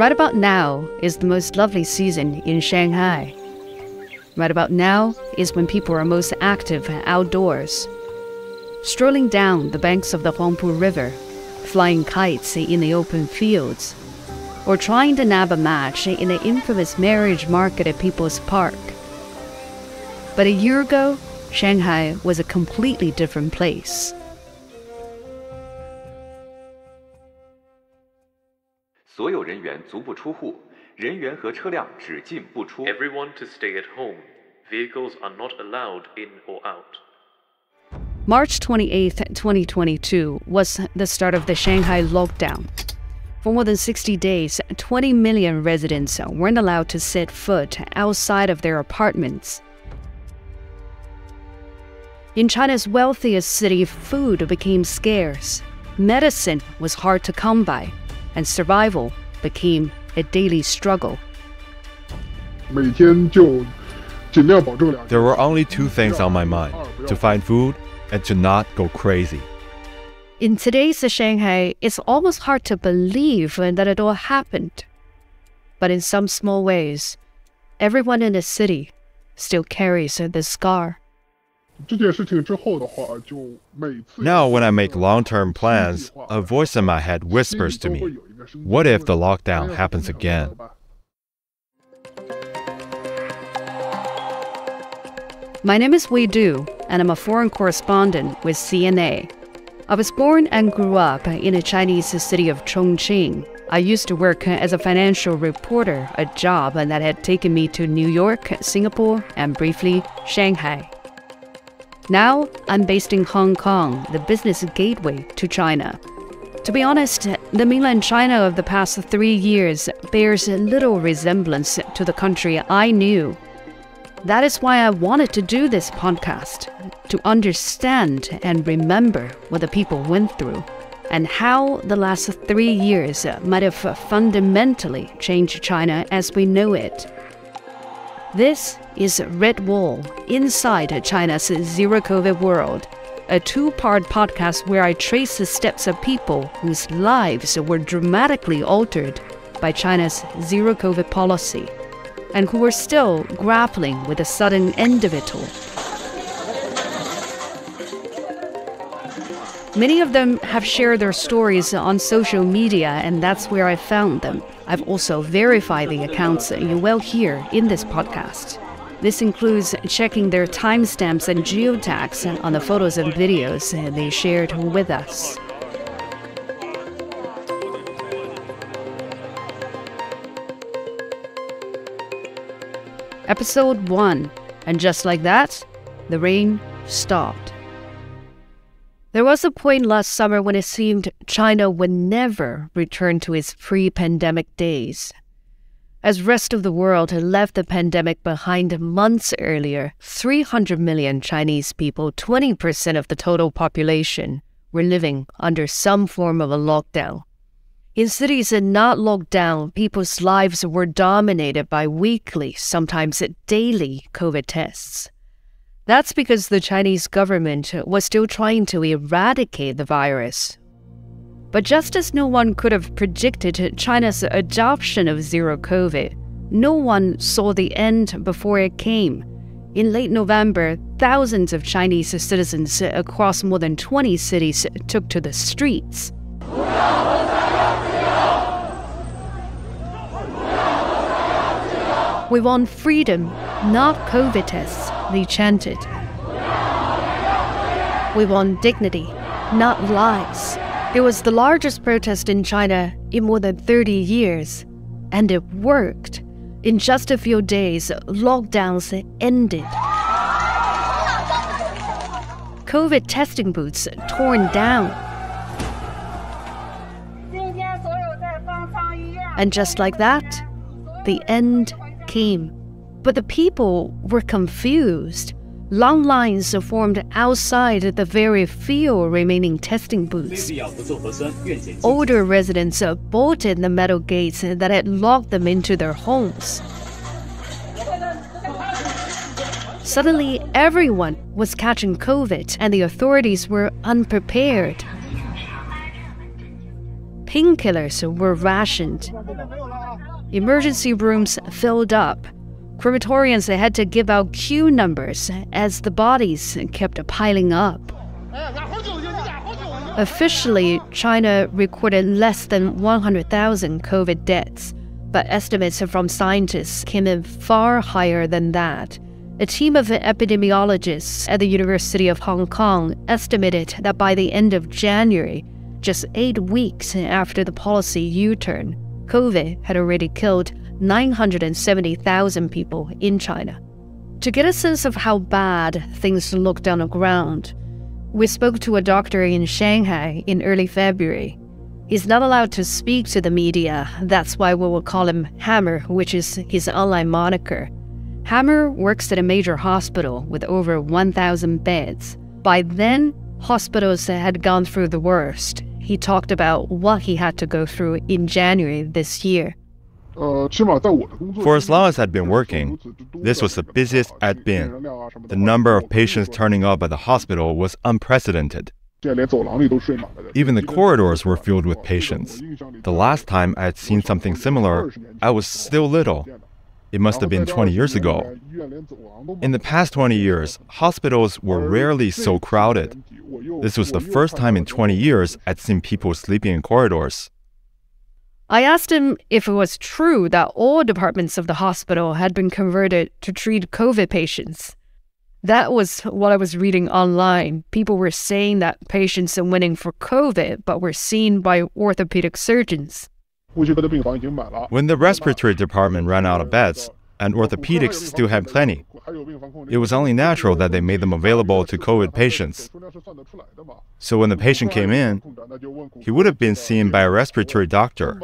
Right about now is the most lovely season in Shanghai. Right about now is when people are most active outdoors. Strolling down the banks of the Huangpu River, flying kites in the open fields, or trying to nab a match in the infamous marriage market at People's Park. But a year ago, Shanghai was a completely different place. 所有人员足不出户，人员和车辆只进不出。 Everyone to stay at home. Vehicles are not allowed in or out. March 28, 2022 was the start of the Shanghai lockdown. For more than 60 days, 20 million residents weren't allowed to set foot outside of their apartments. In China's wealthiest city, food became scarce, medicine was hard to come by, and survival became a daily struggle. There were only two things on my mind to find food and to not go crazy. In today's Shanghai, it's almost hard to believe that it all happened. But in some small ways, everyone in the city still carries the scar. Now, when I make long term plans, a voice in my head whispers to me, What if the lockdown happens again? My name is Wei Du, and I'm a foreign correspondent with CNA. I was born and grew up in the Chinese city of Chongqing. I used to work as a financial reporter, a job that had taken me to New York, Singapore, and briefly Shanghai. Now I'm based in Hong Kong, the business gateway to China. To be honest, the mainland China of the past three years bears little resemblance to the country I knew. That is why I wanted to do this podcast to understand and remember what the people went through and how the last three years might have fundamentally changed China as we know it. This is Red Wall Inside China's Zero COVID World, a two part podcast where I trace the steps of people whose lives were dramatically altered by China's zero COVID policy and who are still grappling with the sudden end of it all. Many of them have shared their stories on social media, and that's where I found them. I've also verified the accounts you will hear in this podcast. This includes checking their timestamps and geotags on the photos and videos they shared with us. Episode 1. And just like that, the rain stopped. There was a point last summer when it seemed China would never return to its pre pandemic days. As rest of the world had left the pandemic behind months earlier, 300 million Chinese people, 20% of the total population, were living under some form of a lockdown. In cities that not locked down, people's lives were dominated by weekly, sometimes daily COVID tests. That's because the Chinese government was still trying to eradicate the virus. But just as no one could have predicted China's adoption of zero COVID, no one saw the end before it came. In late November, thousands of Chinese citizens across more than 20 cities took to the streets. We want freedom, not COVID tests, they chanted. We want dignity, not lies. It was the largest protest in China in more than 30 years, and it worked. In just a few days, lockdowns ended. COVID testing booths torn down. And just like that, the end came. But the people were confused. Long lines formed outside the very few remaining testing booths. Older residents bolted the metal gates that had locked them into their homes. Suddenly, everyone was catching COVID, and the authorities were unprepared. Painkillers were rationed. Emergency rooms filled up. Crematorians had to give out queue numbers as the bodies kept piling up. Officially, China recorded less than 100,000 COVID deaths, but estimates from scientists came in far higher than that. A team of epidemiologists at the University of Hong Kong estimated that by the end of January, just eight weeks after the policy U turn, COVID had already killed 970,000 people in China. To get a sense of how bad things looked on the ground, we spoke to a doctor in Shanghai in early February. He's not allowed to speak to the media, that's why we will call him Hammer, which is his online moniker. Hammer works at a major hospital with over 1,000 beds. By then, hospitals had gone through the worst. He talked about what he had to go through in January this year. For as long as I'd been working, this was the busiest I'd been. The number of patients turning up at the hospital was unprecedented. Even the corridors were filled with patients. The last time I had seen something similar, I was still little. It must have been 20 years ago. In the past 20 years, hospitals were rarely so crowded. This was the first time in 20 years I'd seen people sleeping in corridors. I asked him if it was true that all departments of the hospital had been converted to treat COVID patients. That was what I was reading online. People were saying that patients went in for COVID but were seen by orthopedic surgeons. When the respiratory department ran out of beds, and orthopedics still had plenty, it was only natural that they made them available to COVID patients. So when the patient came in, he would have been seen by a respiratory doctor,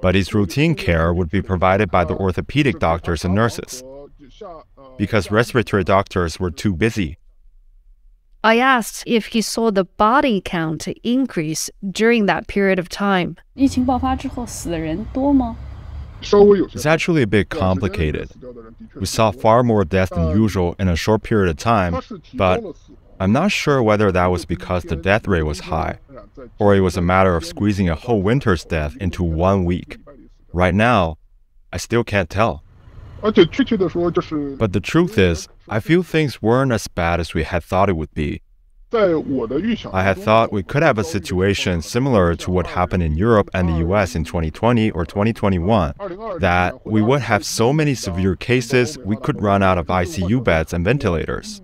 but his routine care would be provided by the orthopedic doctors and nurses because respiratory doctors were too busy. I asked if he saw the body count increase during that period of time. It's actually a bit complicated. We saw far more deaths than usual in a short period of time, but I'm not sure whether that was because the death rate was high, or it was a matter of squeezing a whole winter's death into one week. Right now, I still can't tell. But the truth is, I feel things weren't as bad as we had thought it would be. I had thought we could have a situation similar to what happened in Europe and the US in 2020 or 2021, that we would have so many severe cases we could run out of ICU beds and ventilators.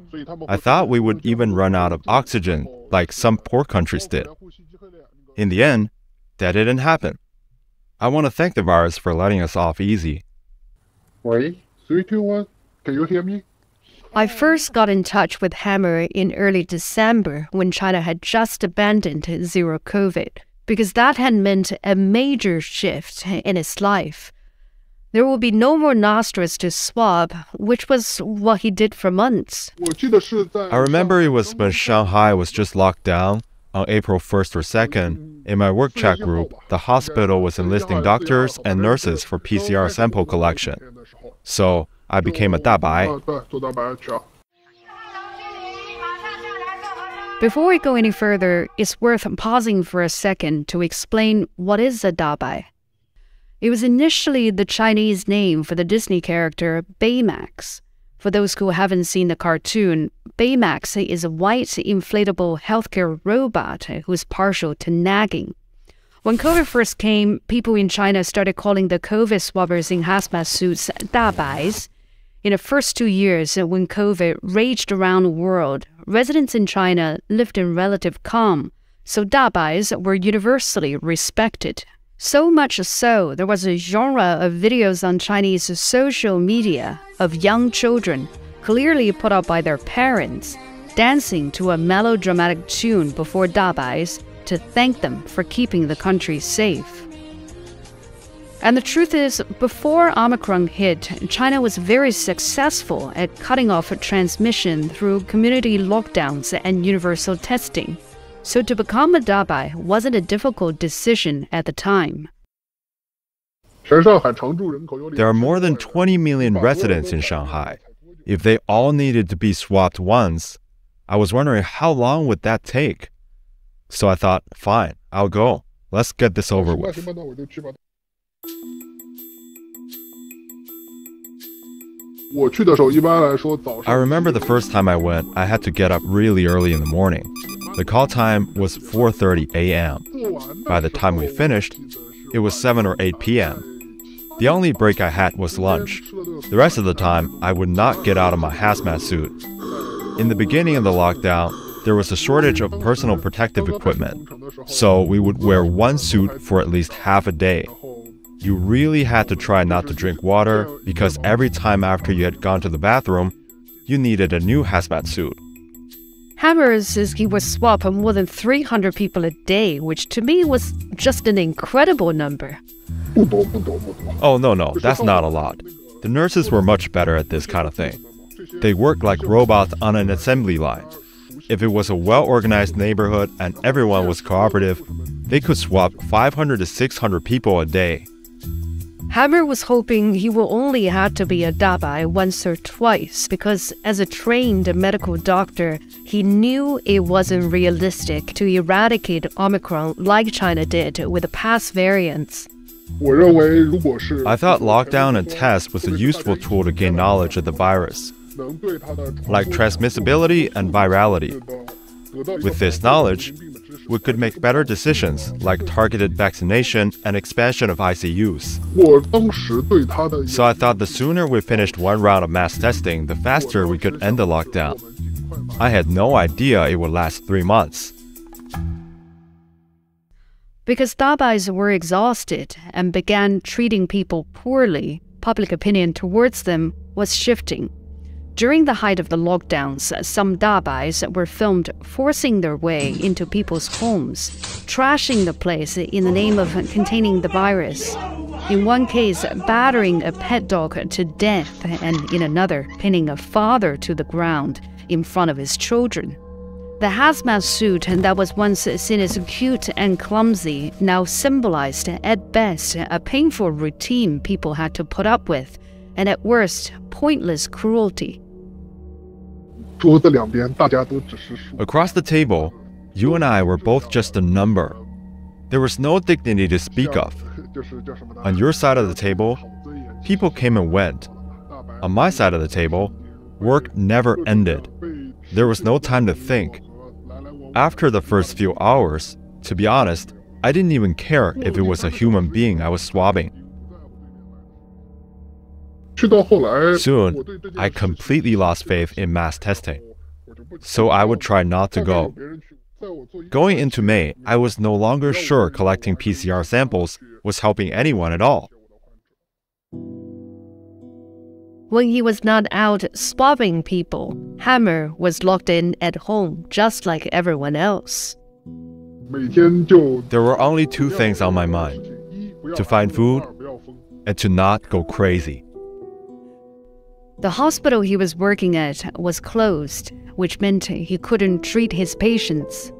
I thought we would even run out of oxygen, like some poor countries did. In the end, that didn't happen. I want to thank the virus for letting us off easy. Wait, three, two, one. Can you hear me? I first got in touch with Hammer in early December when China had just abandoned zero COVID, because that had meant a major shift in his life. There will be no more nostrils to swab, which was what he did for months. I remember it was when Shanghai was just locked down on April 1st or 2nd. In my work chat group, the hospital was enlisting doctors and nurses for PCR sample collection. So I became a dabai. Before we go any further, it's worth pausing for a second to explain what is a dabai. It was initially the Chinese name for the Disney character Baymax. For those who haven't seen the cartoon, Baymax is a white inflatable healthcare robot who's partial to nagging. When COVID first came, people in China started calling the COVID swabbers in hazmat suits dabais. In the first two years, when COVID raged around the world, residents in China lived in relative calm, so dabais were universally respected. So much so, there was a genre of videos on Chinese social media of young children, clearly put up by their parents, dancing to a melodramatic tune before dabais to thank them for keeping the country safe. And the truth is, before Omicron hit, China was very successful at cutting off transmission through community lockdowns and universal testing. So to become a dabai wasn't a difficult decision at the time. There are more than 20 million residents in Shanghai. If they all needed to be swapped once, I was wondering how long would that take? So I thought, fine, I'll go. Let's get this over with. I remember the first time I went, I had to get up really early in the morning. The call time was 4:30 a.m. By the time we finished, it was 7 or 8 p.m. The only break I had was lunch. The rest of the time, I would not get out of my hazmat suit. In the beginning of the lockdown, there was a shortage of personal protective equipment, so we would wear one suit for at least half a day. You really had to try not to drink water because every time after you had gone to the bathroom, you needed a new hazmat suit. Hammer says he was swap more than 300 people a day, which to me was just an incredible number. Oh, no, no, that's not a lot. The nurses were much better at this kind of thing. They worked like robots on an assembly line. If it was a well organized neighborhood and everyone was cooperative, they could swap 500 to 600 people a day. Hammer was hoping he will only have to be a dabai once or twice because, as a trained medical doctor, he knew it wasn't realistic to eradicate Omicron like China did with the past variants. I thought lockdown and test was a useful tool to gain knowledge of the virus, like transmissibility and virality. With this knowledge, we could make better decisions like targeted vaccination and expansion of ICUs. So I thought the sooner we finished one round of mass testing, the faster we could end the lockdown. I had no idea it would last three months. Because Dabais were exhausted and began treating people poorly, public opinion towards them was shifting. During the height of the lockdowns, some Dabais were filmed forcing their way into people's homes, trashing the place in the name of containing the virus. In one case, battering a pet dog to death, and in another, pinning a father to the ground in front of his children. The hazmat suit that was once seen as cute and clumsy now symbolized, at best, a painful routine people had to put up with, and at worst, pointless cruelty. Across the table, you and I were both just a number. There was no dignity to speak of. On your side of the table, people came and went. On my side of the table, work never ended. There was no time to think. After the first few hours, to be honest, I didn't even care if it was a human being I was swabbing. Soon, I completely lost faith in mass testing, so I would try not to go. Going into May, I was no longer sure collecting PCR samples was helping anyone at all. When he was not out swabbing people, Hammer was locked in at home just like everyone else. There were only two things on my mind to find food and to not go crazy. The hospital he was working at was closed, which meant he couldn't treat his patients.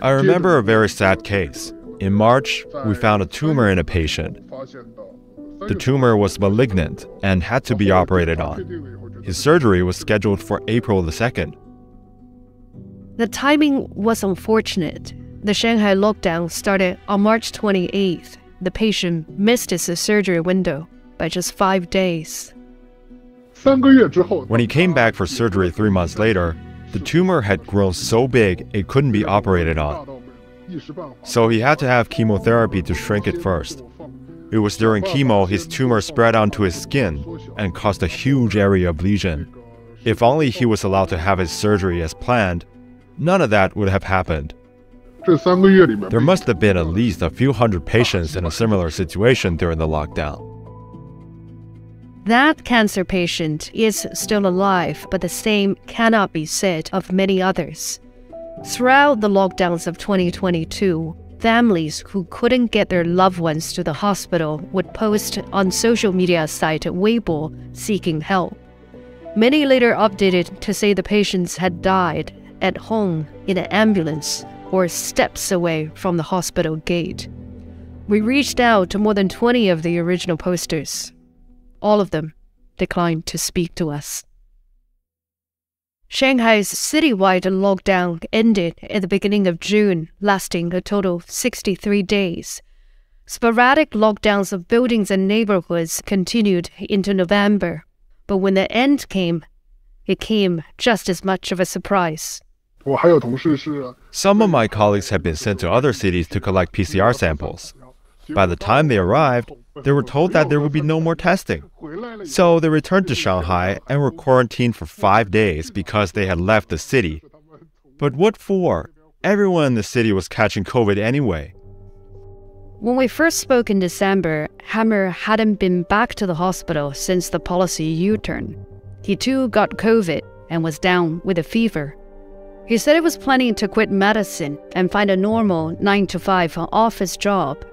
I remember a very sad case. In March, we found a tumor in a patient. The tumor was malignant and had to be operated on. His surgery was scheduled for April the 2nd. The timing was unfortunate. The Shanghai lockdown started on March 28th. The patient missed his surgery window by just five days. When he came back for surgery three months later, the tumor had grown so big it couldn't be operated on. So he had to have chemotherapy to shrink it first. It was during chemo his tumor spread onto his skin and caused a huge area of lesion. If only he was allowed to have his surgery as planned, none of that would have happened. There must have been at least a few hundred patients in a similar situation during the lockdown. That cancer patient is still alive, but the same cannot be said of many others. Throughout the lockdowns of 2022, Families who couldn't get their loved ones to the hospital would post on social media site Weibo seeking help. Many later updated to say the patients had died at home in an ambulance or steps away from the hospital gate. We reached out to more than 20 of the original posters all of them declined to speak to us. Shanghai's citywide lockdown ended at the beginning of June, lasting a total of 63 days. Sporadic lockdowns of buildings and neighborhoods continued into November, but when the end came, it came just as much of a surprise. Some of my colleagues have been sent to other cities to collect PCR samples. By the time they arrived, they were told that there would be no more testing. So they returned to Shanghai and were quarantined for five days because they had left the city. But what for? Everyone in the city was catching COVID anyway. When we first spoke in December, Hammer hadn't been back to the hospital since the policy U turn. He too got COVID and was down with a fever. He said he was planning to quit medicine and find a normal 9 to 5 office job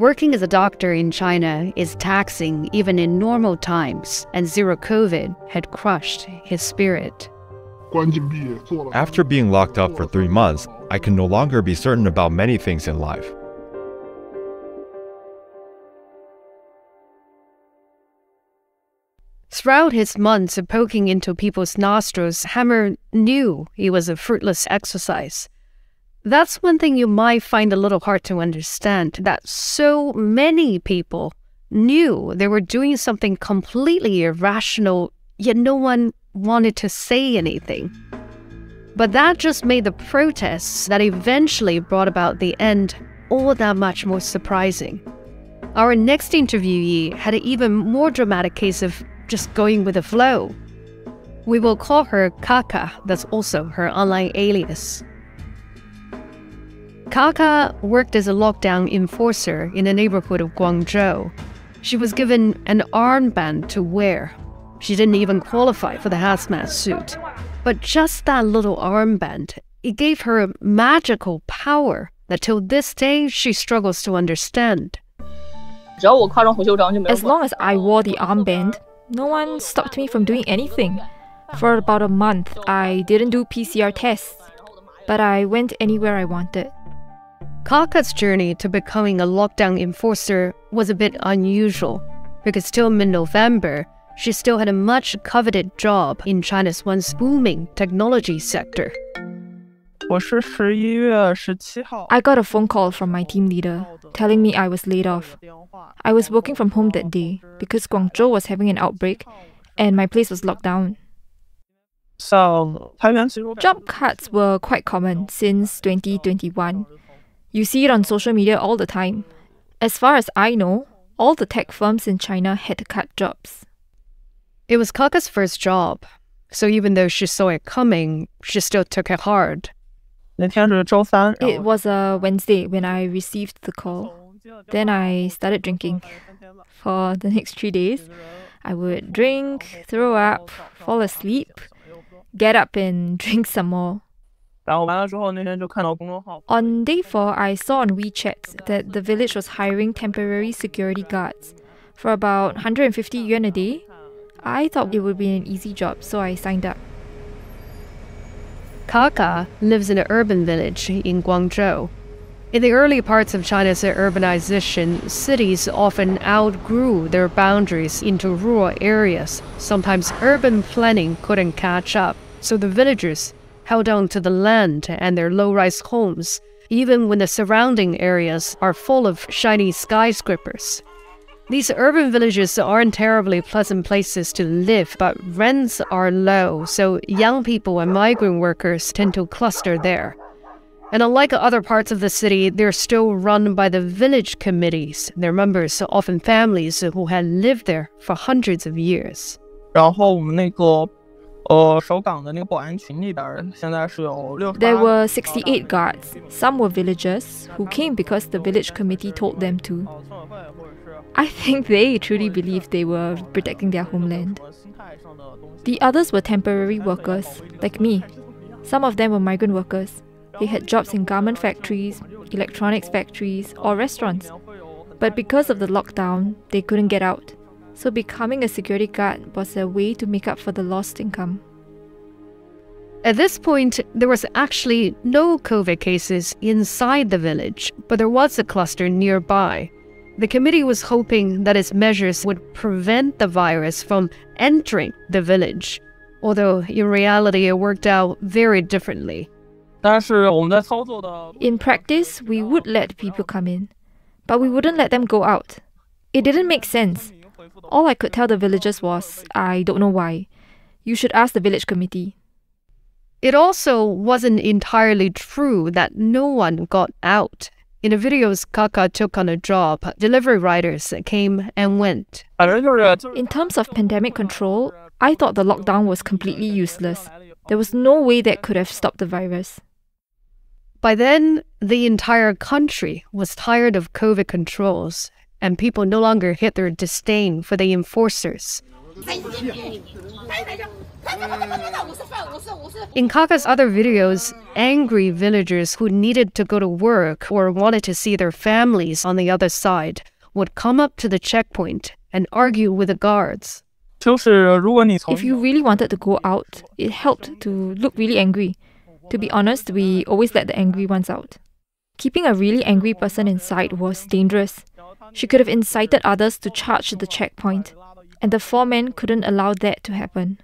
Working as a doctor in China is taxing even in normal times, and zero COVID had crushed his spirit. After being locked up for three months, I can no longer be certain about many things in life. Throughout his months of poking into people's nostrils, Hammer knew it was a fruitless exercise. That's one thing you might find a little hard to understand that so many people knew they were doing something completely irrational, yet no one wanted to say anything. But that just made the protests that eventually brought about the end all that much more surprising. Our next interviewee had an even more dramatic case of just going with the flow. We will call her Kaka, that's also her online alias. Kaka worked as a lockdown enforcer in the neighborhood of Guangzhou. She was given an armband to wear. She didn't even qualify for the hazmat suit. But just that little armband, it gave her a magical power that till this day she struggles to understand. As long as I wore the armband, no one stopped me from doing anything. For about a month, I didn't do PCR tests, but I went anywhere I wanted. Kaka's journey to becoming a lockdown enforcer was a bit unusual, because till mid-November, she still had a much coveted job in China's once booming technology sector. I got a phone call from my team leader telling me I was laid off. I was working from home that day because Guangzhou was having an outbreak and my place was locked down. Job cuts were quite common since 2021, you see it on social media all the time. As far as I know, all the tech firms in China had to cut jobs. It was Kaka's first job, so even though she saw it coming, she still took it hard. It was a Wednesday when I received the call. Then I started drinking. For the next three days, I would drink, throw up, fall asleep, get up and drink some more. 然后完了之后那天就看到公众号， On day four, I saw on WeChat that the village was hiring temporary security guards for about 150 yuan a day. I thought it would be an easy job, so I signed up. Kaka lives in an urban village in Guangzhou. In the early parts of China's urbanization, cities often outgrew their boundaries into rural areas. Sometimes urban planning couldn't catch up, so the villagers held on to the land and their low rise homes, even when the surrounding areas are full of shiny skyscrapers. These urban villages aren't terribly pleasant places to live, but rents are low, so young people and migrant workers tend to cluster there. And unlike other parts of the city, they're still run by the village committees. Their members are often families who had lived there for hundreds of years. 然后我们那个 there were 68 guards. Some were villagers who came because the village committee told them to. I think they truly believed they were protecting their homeland. The others were temporary workers, like me. Some of them were migrant workers. They had jobs in garment factories, electronics factories, or restaurants. But because of the lockdown, they couldn't get out so becoming a security guard was a way to make up for the lost income. At this point, there was actually no COVID cases inside the village, but there was a cluster nearby. The committee was hoping that its measures would prevent the virus from entering the village, although in reality it worked out very differently. In practice, we would let people come in, but we wouldn't let them go out. It didn't make sense. All I could tell the villagers was, I don't know why. You should ask the village committee. It also wasn't entirely true that no one got out. In the videos Kaka took on a job, delivery riders came and went. In terms of pandemic control, I thought the lockdown was completely useless. There was no way that could have stopped the virus. By then, the entire country was tired of COVID controls, and people no longer hid their disdain for the enforcers. In Kaka's other videos, angry villagers who needed to go to work or wanted to see their families on the other side would come up to the checkpoint and argue with the guards. If you really wanted to go out, it helped to look really angry. To be honest, we always let the angry ones out. Keeping a really angry person inside was dangerous. She could have incited others to charge the checkpoint, and the four men couldn't allow that to happen.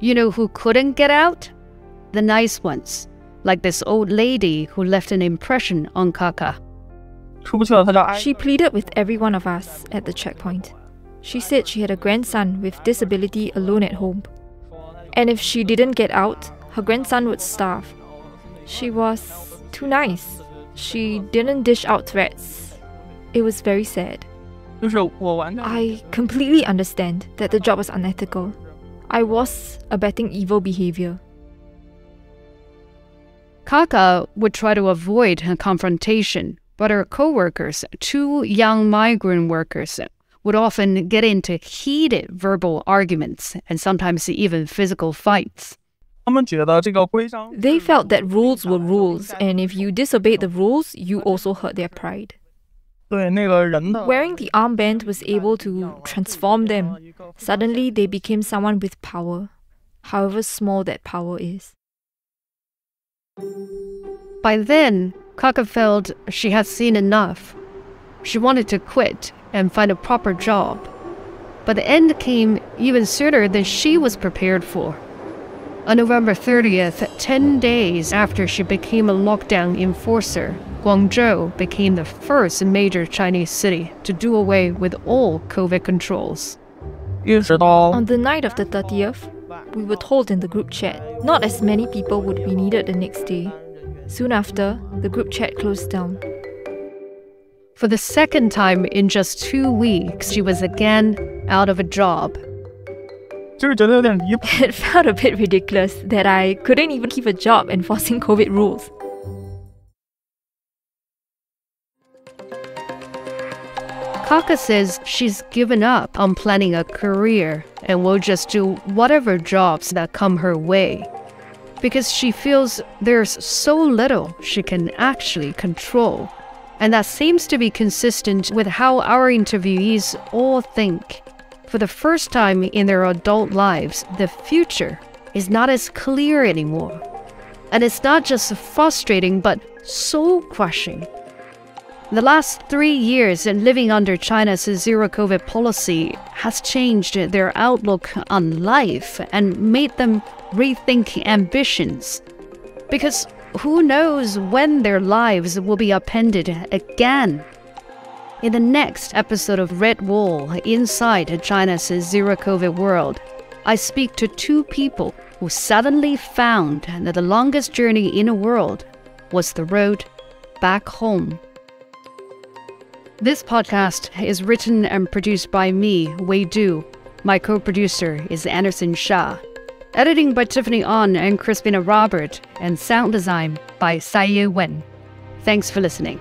You know who couldn't get out? The nice ones, like this old lady who left an impression on Kaka. She pleaded with every one of us at the checkpoint. She said she had a grandson with disability alone at home. And if she didn't get out, her grandson would starve. She was too nice. She didn't dish out threats. It was very sad. I completely understand that the job was unethical. I was abetting evil behavior. Kaka would try to avoid a confrontation, but her co-workers, two young migrant workers, would often get into heated verbal arguments and sometimes even physical fights. They felt that rules were rules, and if you disobeyed the rules, you also hurt their pride. Wearing the armband was able to transform them. Suddenly, they became someone with power, however small that power is. By then, Kaka felt she had seen enough. She wanted to quit and find a proper job. But the end came even sooner than she was prepared for. On November 30th, 10 days after she became a lockdown enforcer, Guangzhou became the first major Chinese city to do away with all COVID controls. On the night of the 30th, we were told in the group chat not as many people would be needed the next day. Soon after, the group chat closed down. For the second time in just two weeks, she was again out of a job it felt a bit ridiculous that I couldn't even keep a job enforcing COVID rules. Kaka says she's given up on planning a career and will just do whatever jobs that come her way because she feels there's so little she can actually control. And that seems to be consistent with how our interviewees all think. For the first time in their adult lives, the future is not as clear anymore. And it's not just frustrating, but soul crushing. The last three years living under China's zero COVID policy has changed their outlook on life and made them rethink ambitions. Because who knows when their lives will be upended again in the next episode of Red Wall Inside China's Zero COVID World, I speak to two people who suddenly found that the longest journey in the world was the road back home. This podcast is written and produced by me, Wei Du. My co producer is Anderson Shah. Editing by Tiffany On and Crispina Robert, and sound design by Saye Wen. Thanks for listening.